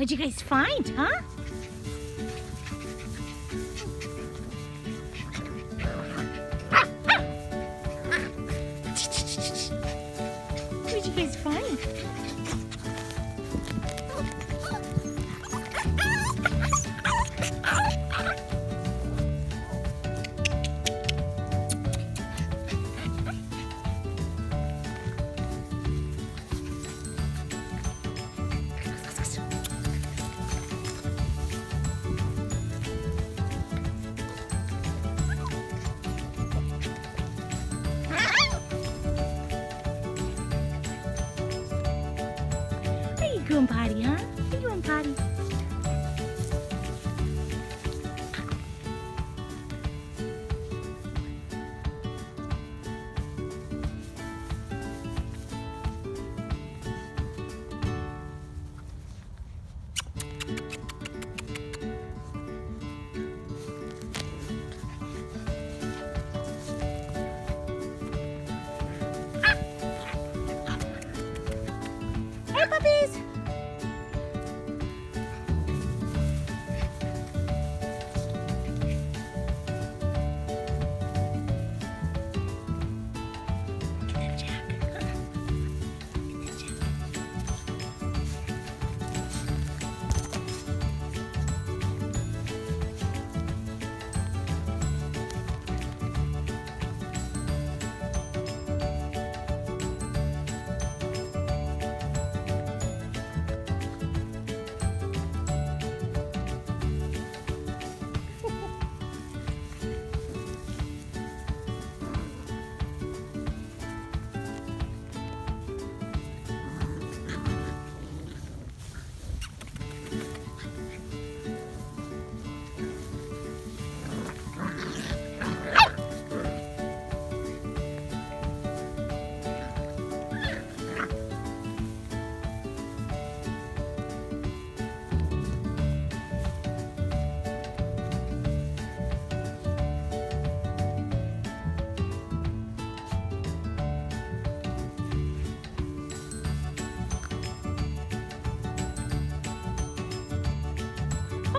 What'd you guys find, huh? Going, Potty, huh? You going, Potty? Puppies!